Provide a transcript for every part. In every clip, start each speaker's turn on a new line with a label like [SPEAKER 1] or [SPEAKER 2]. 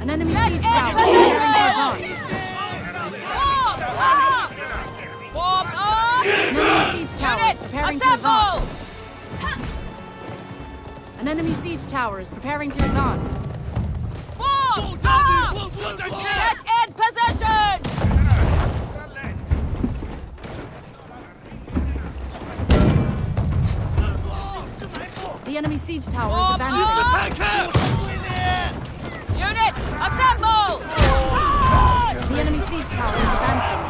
[SPEAKER 1] An enemy siege tower is preparing to advance.
[SPEAKER 2] Form up!
[SPEAKER 1] An enemy siege tower is preparing to advance. An enemy siege tower is preparing to advance.
[SPEAKER 2] Form up! Get in position!
[SPEAKER 1] The enemy siege tower is
[SPEAKER 2] Form
[SPEAKER 1] advancing.
[SPEAKER 2] Up! Units, assemble!
[SPEAKER 1] The enemy siege tower is advancing.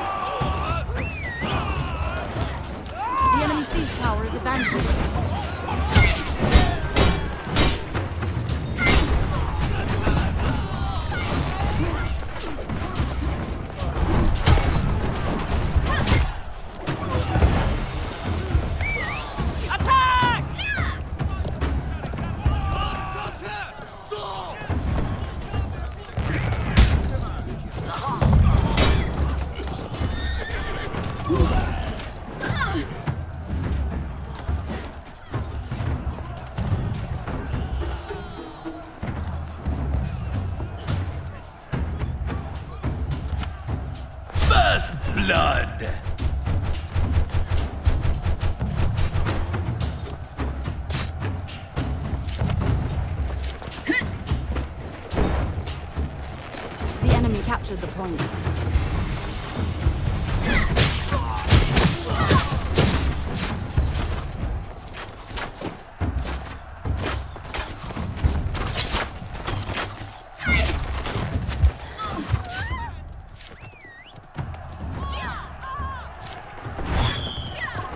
[SPEAKER 1] Captured the point.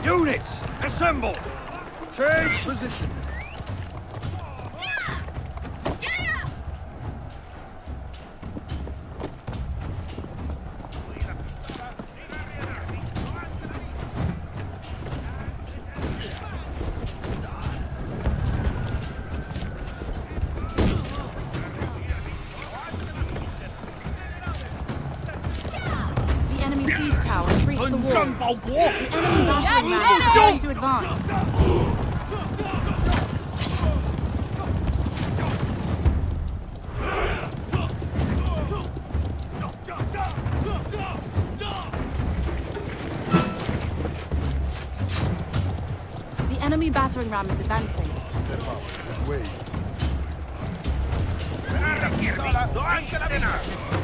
[SPEAKER 3] Units, assemble! Change position.
[SPEAKER 1] Siege tower has reached the wall. Enemy
[SPEAKER 3] 暴果
[SPEAKER 1] ！battering ram is preparing to advance. The enemy battering ram is advancing.
[SPEAKER 3] Fight for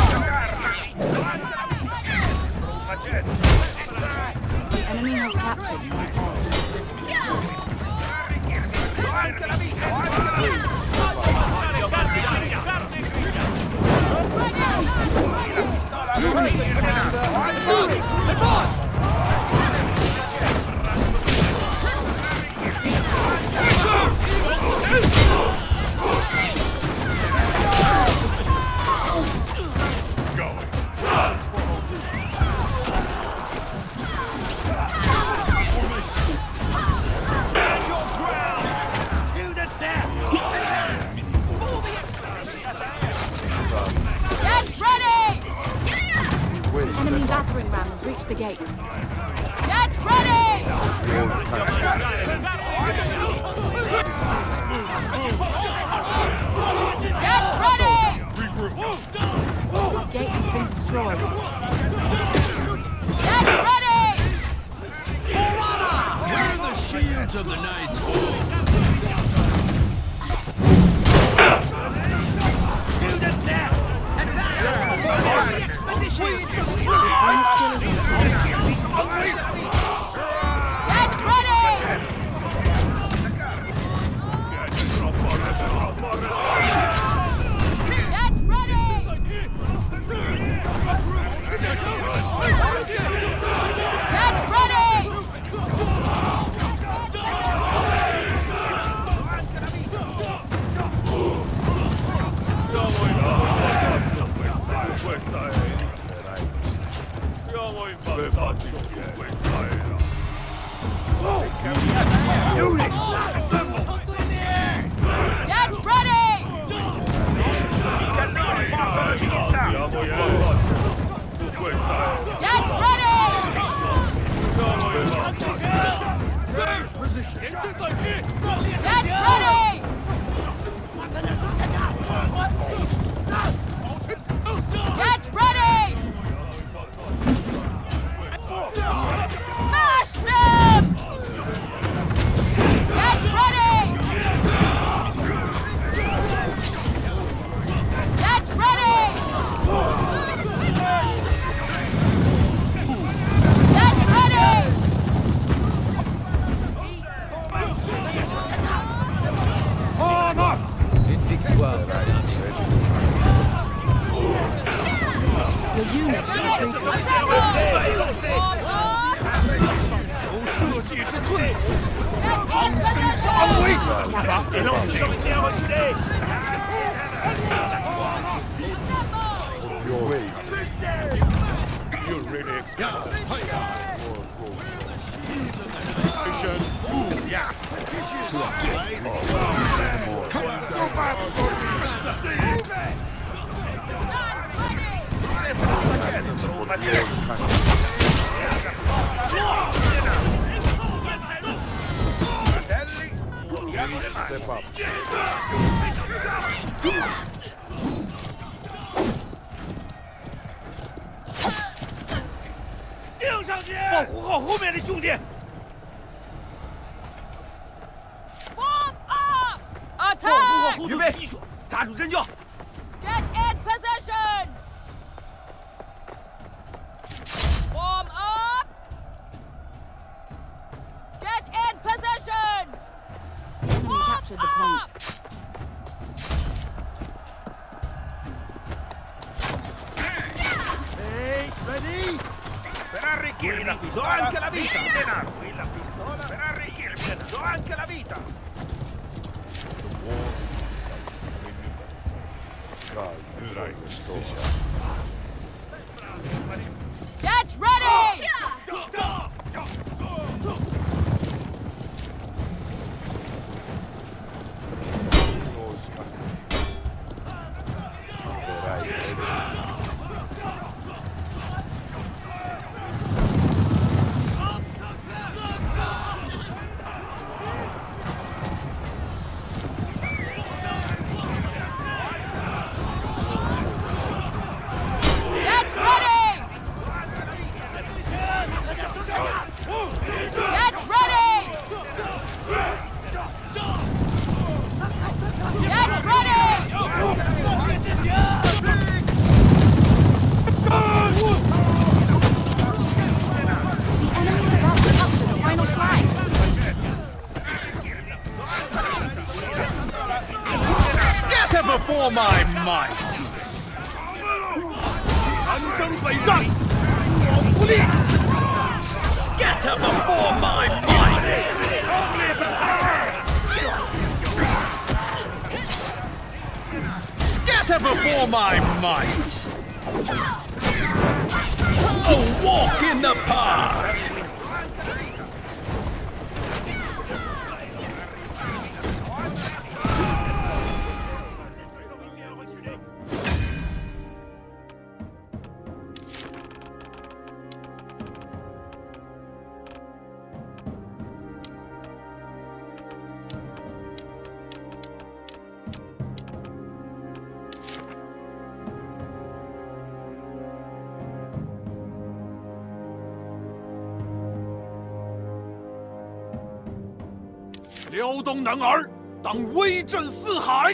[SPEAKER 1] gates.
[SPEAKER 2] Get ready! Get ready!
[SPEAKER 1] The gate has been destroyed.
[SPEAKER 2] Get ready!
[SPEAKER 3] We're the shields of the Knights Hall!
[SPEAKER 2] That's ready! The
[SPEAKER 3] units
[SPEAKER 1] are retreating.
[SPEAKER 3] Your way. You really expect Come on, come
[SPEAKER 4] on. Come
[SPEAKER 3] on. Come on.
[SPEAKER 4] Come on. Step up.
[SPEAKER 3] 盯上去！保护好后面的兄弟
[SPEAKER 2] ！Form up!
[SPEAKER 3] 保护好
[SPEAKER 2] Attack!
[SPEAKER 3] 后头的弟兄，抓住阵脚！
[SPEAKER 1] Captured the
[SPEAKER 2] up!
[SPEAKER 1] point.
[SPEAKER 3] Ehi, ready? Per arricchirmi, do anche la vita! Denaro! Qui la pistola! Per arricchirmi, do anche la vita!
[SPEAKER 4] God, right. Restore.
[SPEAKER 2] Get ready!
[SPEAKER 3] How am I might? Scatter before my might! Scatter before my might! A walk in the park! 辽东男儿当威震四海。